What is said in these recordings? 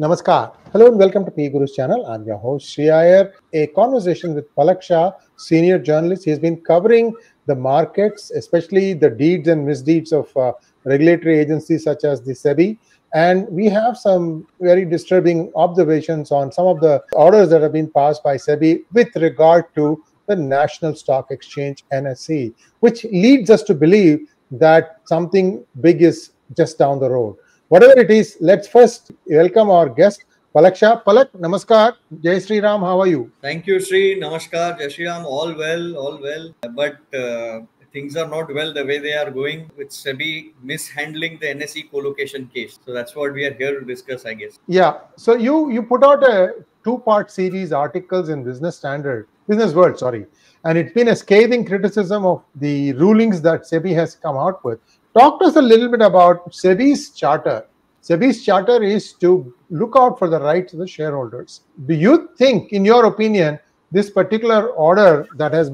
Namaskar. Hello and welcome to PGurus channel. I'm your host Sree Iyer. A conversation with Palak Shah, senior journalist. He's been covering the markets, especially the deeds and misdeeds of uh, regulatory agencies such as the SEBI. And we have some very disturbing observations on some of the orders that have been passed by SEBI with regard to the National Stock Exchange NSE, which leads us to believe that something big is just down the road. Whatever it is, let's first welcome our guest, Palak Shah. Palak, namaskar. Jai Sri Ram, how are you? Thank you, Sree. Namaskar, Jai Sri Ram. All well, all well. But uh, things are not well the way they are going with SEBI mishandling the NSE co-location case. So that's what we are here to discuss, I guess. Yeah. So you you put out a two-part series articles in Business Standard, Business World, sorry, and it's been a scathing criticism of the rulings that SEBI has come out with. Talk to us a little bit about SEBI's charter. SEBI's charter is to look out for the rights of the shareholders. Do you think, in your opinion, this particular order that has,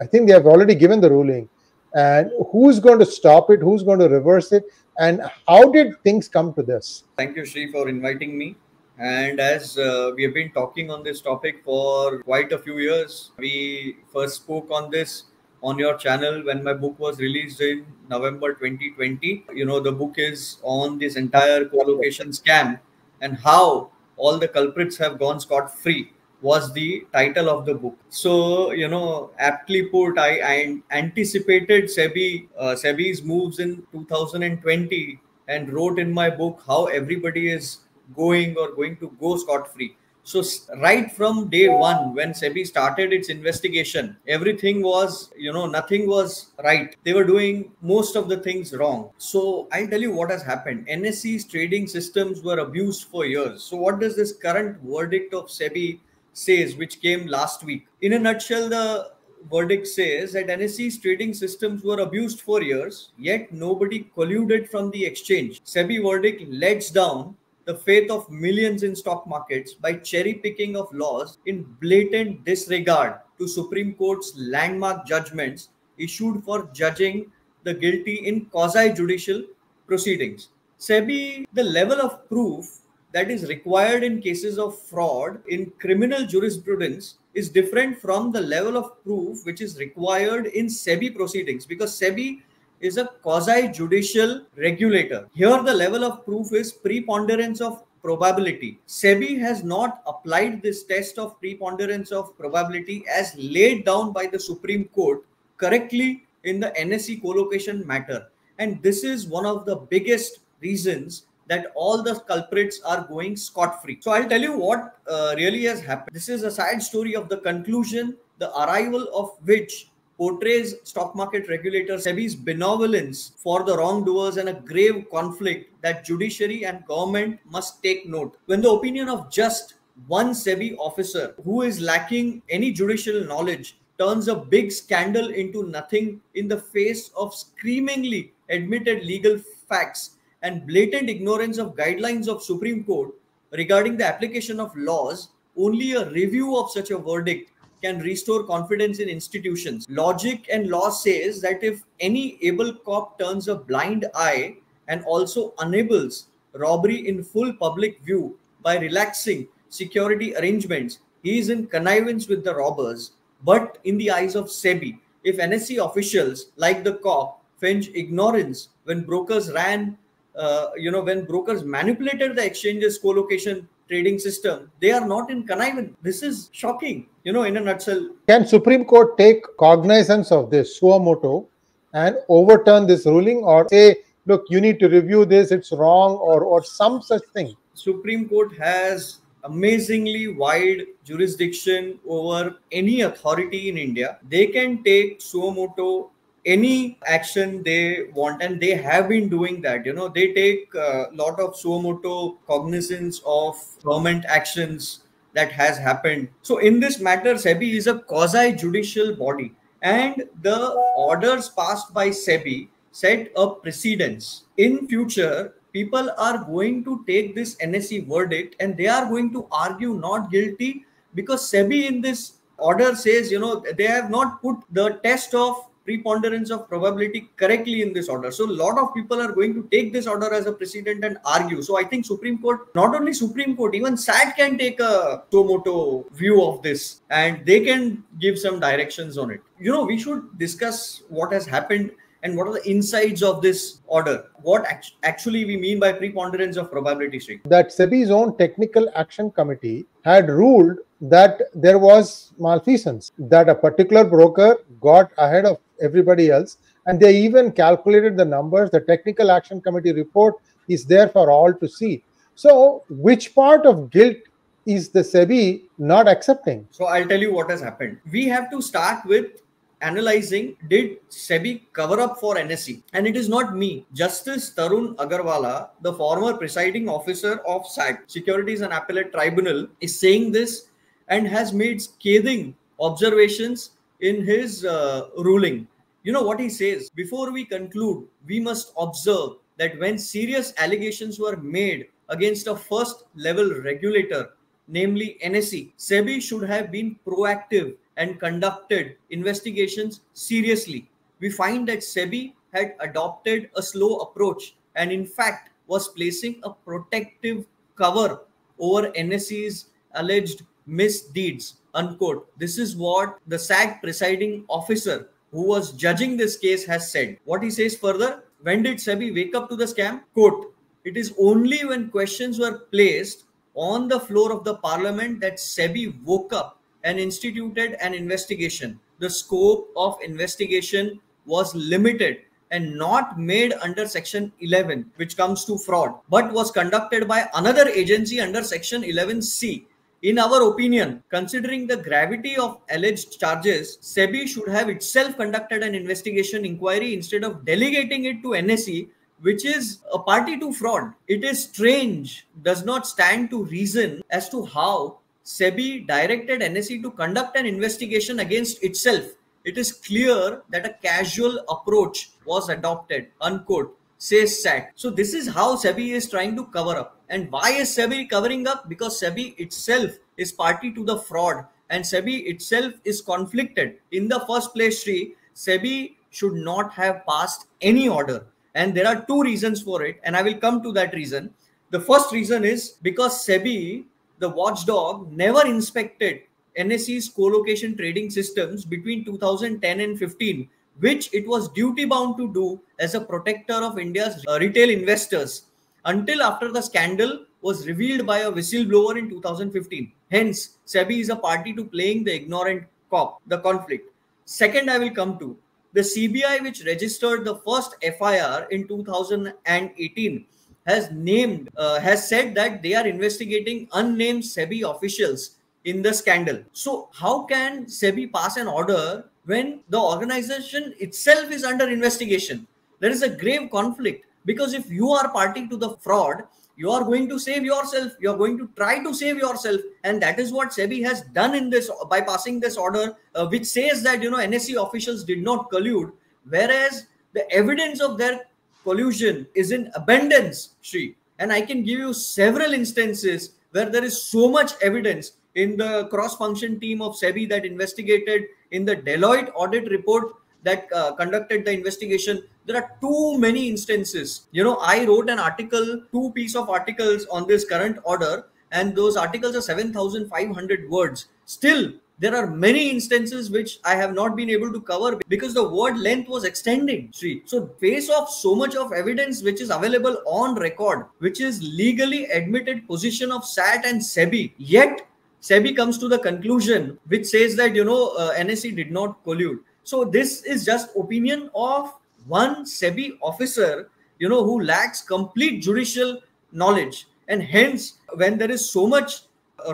I think they have already given the ruling, and who's going to stop it, who's going to reverse it, and how did things come to this? Thank you, Sree, for inviting me. And as uh, we have been talking on this topic for quite a few years, we first spoke on this on your channel when my book was released in November 2020. You know, the book is on this entire co-location scam and how all the culprits have gone scot free was the title of the book. So, you know, aptly put, I, I anticipated SEBI, uh, SEBI's moves in 2020 and wrote in my book how everybody is going or going to go scot free. So right from day one, when SEBI started its investigation, everything was, you know, nothing was right. They were doing most of the things wrong. So I'll tell you what has happened. NSE's trading systems were abused for years. So what does this current verdict of SEBI says, which came last week? In a nutshell, the verdict says that NSE's trading systems were abused for years, yet nobody colluded from the exchange. SEBI verdict lets down the faith of millions in stock markets by cherry picking of laws in blatant disregard to Supreme Court's landmark judgments issued for judging the guilty in quasi judicial proceedings. SEBI, the level of proof that is required in cases of fraud in criminal jurisprudence is different from the level of proof which is required in SEBI proceedings because SEBI is a quasi judicial regulator. Here, the level of proof is preponderance of probability. SEBI has not applied this test of preponderance of probability as laid down by the Supreme Court correctly in the NSE co-location matter. And this is one of the biggest reasons that all the culprits are going scot free. So I'll tell you what uh, really has happened. This is a side story of the conclusion, the arrival of which portrays stock market regulator SEBI's benevolence for the wrongdoers and a grave conflict that judiciary and government must take note. When the opinion of just one SEBI officer who is lacking any judicial knowledge turns a big scandal into nothing in the face of screamingly admitted legal facts and blatant ignorance of guidelines of Supreme Court regarding the application of laws, only a review of such a verdict can restore confidence in institutions. Logic and law says that if any able cop turns a blind eye and also enables robbery in full public view by relaxing security arrangements, he is in connivance with the robbers. But in the eyes of SEBI, if NSE officials like the cop feign ignorance when brokers ran, uh, you know, when brokers manipulated the exchange's co-location trading system, they are not in connivance. This is shocking, you know, in a nutshell. Can Supreme Court take cognizance of this suo moto and overturn this ruling or say, look, you need to review this, it's wrong, or, or some such thing? Supreme Court has amazingly wide jurisdiction over any authority in India. They can take suo moto any action they want and they have been doing that you know. They take a lot of suo moto cognizance of government actions that has happened. So in this matter sebi is a quasi judicial body and the orders passed by sebi set a precedence. In future people are going to take this nse verdict and they are going to argue not guilty because sebi in this order says you know they have not put the test of preponderance of probability correctly in this order. So a lot of people are going to take this order as a precedent and argue. So I think Supreme Court, not only Supreme Court, even SAT can take a tomoto view of this and they can give some directions on it. You know, we should discuss what has happened and what are the insides of this order what act- actually we mean by preponderance of probability that sebi's own technical action committee had ruled that there was malfeasance that a particular broker got ahead of everybody else and they even calculated the numbers the technical action committee report is there for all to see so which part of guilt is the sebi not accepting so i'll tell you what has happened we have to start with analyzing did SEBI cover up for NSE? And it is not me. Justice Tarun Agarwala, the former presiding officer of SAT, Securities and Appellate Tribunal, is saying this and has made scathing observations in his uh, ruling. You know what he says? Before we conclude, we must observe that when serious allegations were made against a first level regulator, namely NSE, SEBI should have been proactive and conducted investigations seriously. We find that SEBI had adopted a slow approach and, in fact, was placing a protective cover over NSE's alleged misdeeds. Unquote. This is what the SAT presiding officer who was judging this case has said. What he says further when did SEBI wake up to the scam? Quote, it is only when questions were placed on the floor of the parliament that SEBI woke up and instituted an investigation. The scope of investigation was limited and not made under section 11 which comes to fraud but was conducted by another agency under section 11c in our opinion considering the gravity of alleged charges sebi should have itself conducted an investigation inquiry instead of delegating it to nse which is a party to fraud it is strange does not stand to reason as to how SEBI directed NSE to conduct an investigation against itself. It is clear that a casual approach was adopted, unquote, says SAT. So this is how SEBI is trying to cover up. And why is SEBI covering up? Because SEBI itself is party to the fraud and SEBI itself is conflicted. In the first place, Sree, SEBI should not have passed any order. And there are two reasons for it. And I will come to that reason. The first reason is because SEBI the watchdog never inspected NSE's co-location trading systems between 2010 and 15, which it was duty bound to do as a protector of India's uh, retail investors until after the scandal was revealed by a whistleblower in 2015. Hence, SEBI is a party to playing the ignorant cop, the conflict. Second, I will come to the CBI, which registered the first FIR in 2018 has named uh, has said that they are investigating unnamed SEBI officials in the scandal. So how can SEBI pass an order when the organization itself is under investigation? There is a grave conflict because if you are party to the fraud, you are going to save yourself. You are going to try to save yourself, and that is what SEBI has done in this by passing this order, uh, which says that you know NSE officials did not collude, whereas the evidence of their collusion is in abundance, Sree. And I can give you several instances where there is so much evidence in the cross-function team of SEBI that investigated in the Deloitte audit report that uh, conducted the investigation. There are too many instances. You know, I wrote an article, two piece of articles on this current order, and those articles are 7,500 words. Still, there are many instances which I have not been able to cover because the word length was extending. Sree. So, face of so much of evidence which is available on record, which is legally admitted position of SAT and SEBI, yet SEBI comes to the conclusion which says that you know uh, NSE did not collude. So this is just opinion of one SEBI officer, you know, who lacks complete judicial knowledge, and hence when there is so much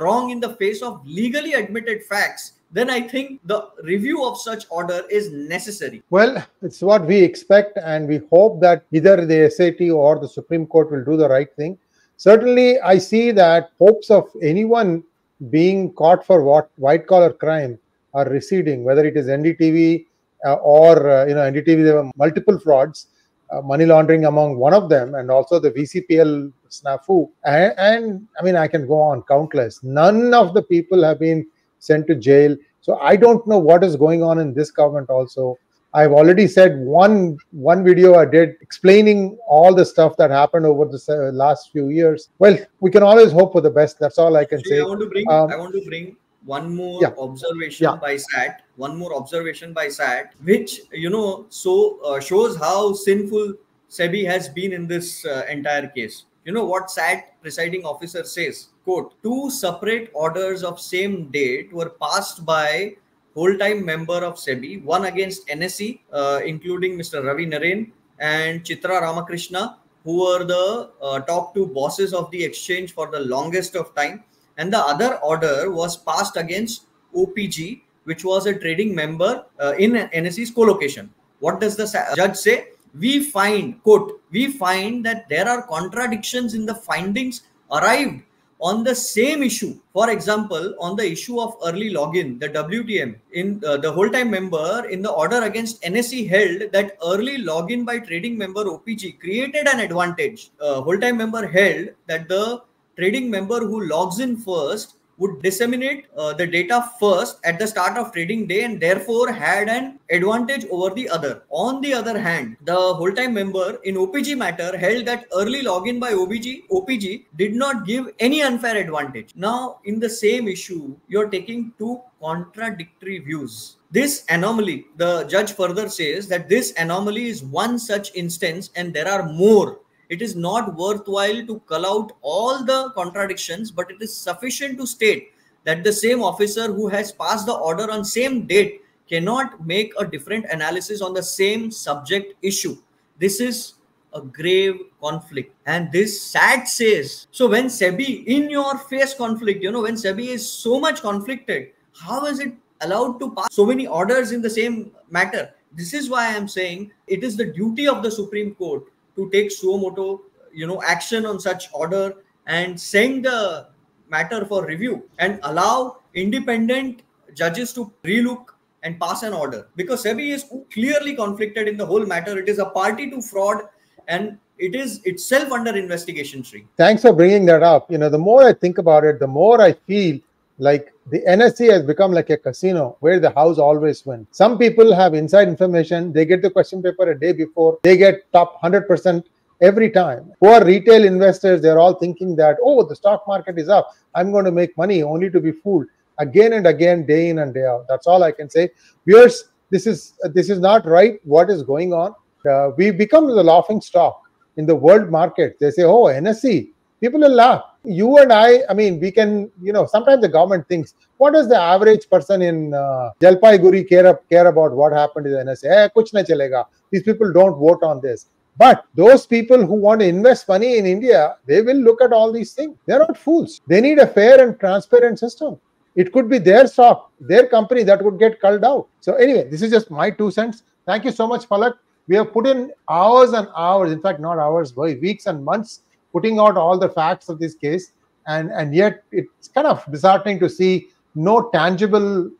wrong in the face of legally admitted facts, then I think the review of such order is necessary. Well, it's what we expect, and we hope that either the SAT or the Supreme Court will do the right thing. Certainly, I see that hopes of anyone being caught for what white collar crime are receding, whether it is NDTV uh, or uh, you know NDTV, there were multiple frauds uh, money laundering among one of them, and also the VCPL snafu. And, and, I mean, I can go on countless. None of the people have been sent to jail. So I don't know what is going on in this government also. I've already said one one video I did explaining all the stuff that happened over the last few years. Well, we can always hope for the best. That's all I can say. I want to bring. Um, I want to bring one more yeah. observation yeah. by SAT. One more observation by SAT, which you know so uh, shows how sinful SEBI has been in this uh, entire case. You know what SAT presiding officer says? Quote: Two separate orders of same date were passed by whole-time member of SEBI, one against NSE, uh, including Mr. Ravi Narain and Chitra Ramakrishna, who were the uh, top two bosses of the exchange for the longest of time. And the other order was passed against OPG, which was a trading member uh, in NSE's co-location. What does the judge say? We find, quote, we find that there are contradictions in the findings arrived on the same issue. For example, on the issue of early login, the WTM, in uh, the whole time member in the order against NSE held that early login by trading member OPG created an advantage. Uh, whole time member held that the trading member who logs in first would disseminate uh, the data first at the start of trading day and therefore had an advantage over the other. On the other hand, the whole time member in OPG matter held that early login by OPG, OPG did not give any unfair advantage. Now, in the same issue, you're taking two contradictory views. This anomaly, the judge further says that this anomaly is one such instance and there are more it is not worthwhile to cull out all the contradictions, but it is sufficient to state that the same officer who has passed the order on same date cannot make a different analysis on the same subject issue. This is a grave conflict. And this SAT says, so when SEBI in your face conflict, you know, when SEBI is so much conflicted, how is it allowed to pass so many orders in the same matter? This is why I'm saying it is the duty of the Supreme Court to take suo moto, you know, action on such order and send the matter for review and allow independent judges to relook and pass an order because SEBI is clearly conflicted in the whole matter. It is a party to fraud and it is itself under investigation, Sree. Thanks for bringing that up. You know, the more I think about it, the more I feel like the NSE has become like a casino where the house always wins. Some people have inside information. They get the question paper a day before. They get top 100% every time. Poor retail investors, they're all thinking that, oh, the stock market is up. I'm going to make money only to be fooled again and again, day in and day out. That's all I can say. Viewers, this is this is not right. What is going on? Uh, we become the laughing stock in the world market. They say, oh, NSE, people will laugh. You and i i mean we can you know sometimes the government thinks what does the average person in uh, jalpaiguri care, care about what happened to the nsa eh, kuch nahi chalega. These people don't vote on this. But those people who want to invest money in india they will look at all these things. They're not fools. They need a fair and transparent system. It could be their stock their company that would get culled out. So anyway this is just my two cents. Thank you so much palak. We have put in hours and hours in fact not hours boy, weeks and months putting out all the facts of this case, and and yet it's kind of disheartening to see no tangible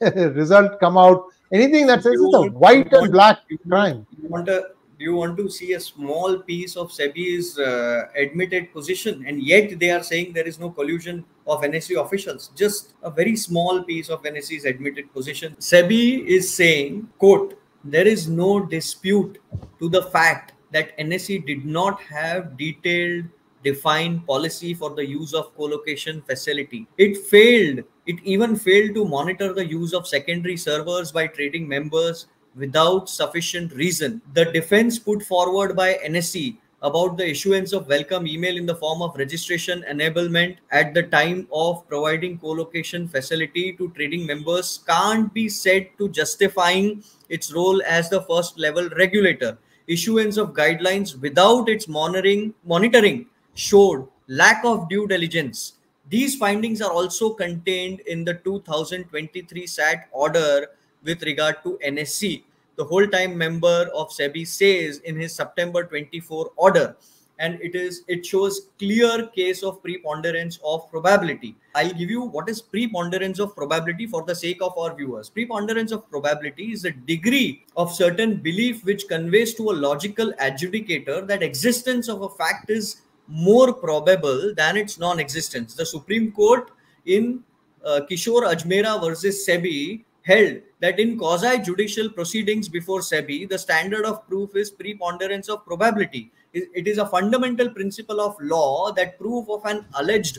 result come out. Anything that says it's a white and black crime. You want to do you want to see a small piece of SEBI's uh, admitted position, and yet they are saying there is no collusion of NSE officials? Just a very small piece of NSE's admitted position. SEBI is saying, "quote There is no dispute to the fact that NSE did not have detailed defined policy for the use of co-location facility. It failed. It even failed to monitor the use of secondary servers by trading members without sufficient reason. The defense put forward by NSE about the issuance of welcome email in the form of registration enablement at the time of providing co-location facility to trading members can't be said to justifying its role as the first level regulator issuance of guidelines without its monitoring monitoring showed lack of due diligence. These findings are also contained in the 2023 SAT order with regard to NSE. The whole time member of SEBI says in his September 24 order and it is it shows clear case of preponderance of probability. I'll give you what is preponderance of probability for the sake of our viewers. Preponderance of probability is the degree of certain belief which conveys to a logical adjudicator that existence of a fact is more probable than its non-existence. The supreme court in uh, kishore ajmera versus sebi held that in quasi judicial proceedings before SEBI, the standard of proof is preponderance of probability. It is a fundamental principle of law that proof of an alleged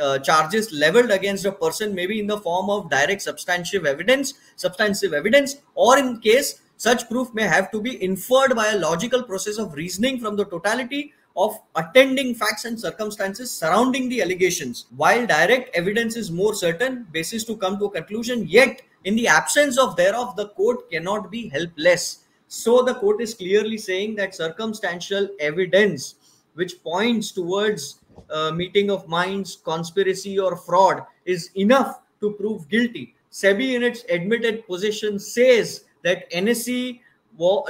uh, charges leveled against a person may be in the form of direct substantive evidence, substantive evidence, or in case such proof may have to be inferred by a logical process of reasoning from the totality of attending facts and circumstances surrounding the allegations. While direct evidence is more certain basis to come to a conclusion, yet in the absence of thereof, the court cannot be helpless. So the court is clearly saying that circumstantial evidence which points towards uh, meeting of minds, conspiracy, or fraud is enough to prove guilty. SEBI, in its admitted position, says that NSE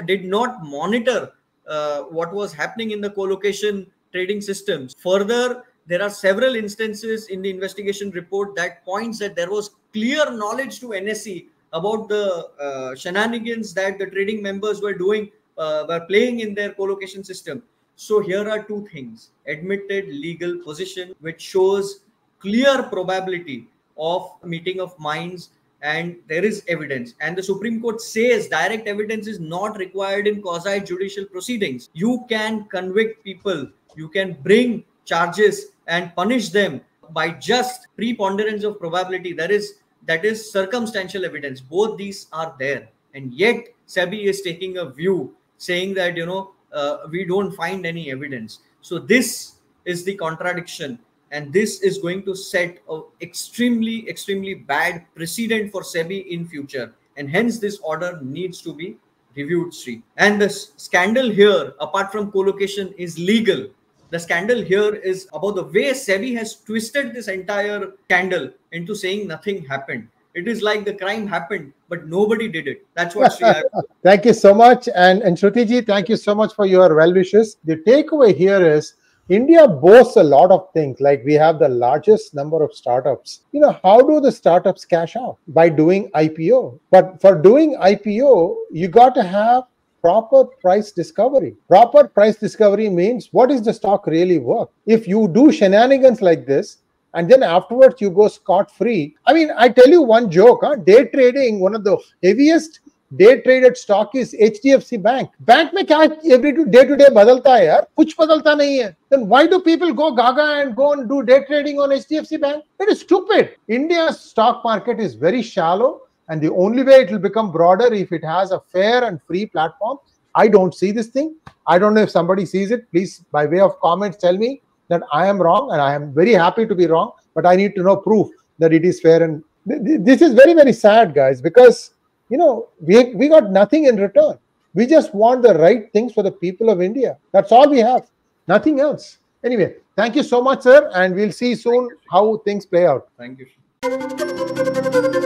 did not monitor uh, what was happening in the co-location trading systems. Further, there are several instances in the investigation report that points that there was clear knowledge to NSE about the uh, shenanigans that the trading members were doing, uh, were playing in their co-location system. So here are two things. Admitted legal position, which shows clear probability of meeting of minds and there is evidence. And the supreme court says direct evidence is not required in quasi judicial proceedings. You can convict people. You can bring charges and punish them by just preponderance of probability. That is that is circumstantial evidence both these are there and yet sebi is taking a view saying that you know uh, we don't find any evidence. So this is the contradiction, and this is going to set a extremely, extremely bad precedent for SEBI in future, and hence this order needs to be reviewed. Sree. And the scandal here, apart from co-location, is legal. The scandal here is about the way SEBI has twisted this entire scandal into saying nothing happened it is like the crime happened, but nobody did it. That's what Thank you so much. And, and Shruti thank you so much for your well wishes. The takeaway here is India boasts a lot of things, like we have the largest number of startups. You know, how do the startups cash out? By doing IPO. But for doing IPO, you got to have proper price discovery. Proper price discovery means what is the stock really worth? If you do shenanigans like this, and then afterwards you go scot free. I mean, I tell you one joke, huh? day trading, one of the heaviest day traded stock is HDFC Bank. Bank में क्या every day to day बदलता है यार कुछ बदलता नहीं है then why do people go gaga and go and do day trading on HDFC Bank? It is stupid. India's stock market is very shallow and the only way it will become broader if it has a fair and free platform. I don't see this thing. I don't know if somebody sees it. Please, by way of comments, tell me that I am wrong and I am very happy to be wrong, but I need to know proof that it is fair. And this is very, very sad, guys, because you know we, we got nothing in return. We just want the right things for the people of India. That's all we have, nothing else. Anyway, thank you so much, sir, and we'll see soon how things play out. Thank you.